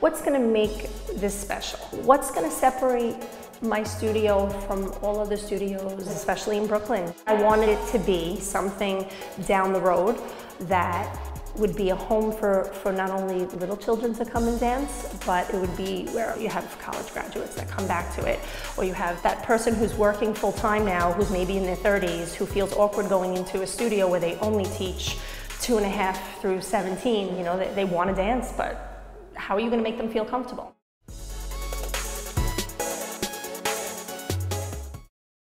What's to make this special? What's to separate my studio from all other studios, especially in Brooklyn? I wanted it to be something down the road that would be a home for, for not only little children to come and dance, but it would be where you have college graduates that come back to it, or you have that person who's working full time now, who's maybe in their 30s, who feels awkward going into a studio where they only teach two and a half through 17. You know, they, they want to dance, but how are you going to make them feel comfortable?